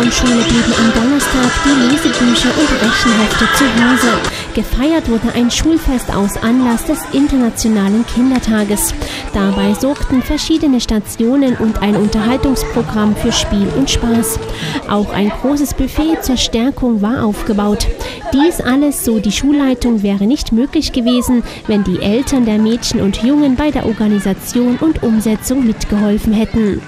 Grundschule blieben am Donnerstag die Lesebücher und Rechenhefte zu Hause. Gefeiert wurde ein Schulfest aus Anlass des Internationalen Kindertages. Dabei sorgten verschiedene Stationen und ein Unterhaltungsprogramm für Spiel und Spaß. Auch ein großes Buffet zur Stärkung war aufgebaut. Dies alles, so die Schulleitung, wäre nicht möglich gewesen, wenn die Eltern der Mädchen und Jungen bei der Organisation und Umsetzung mitgeholfen hätten.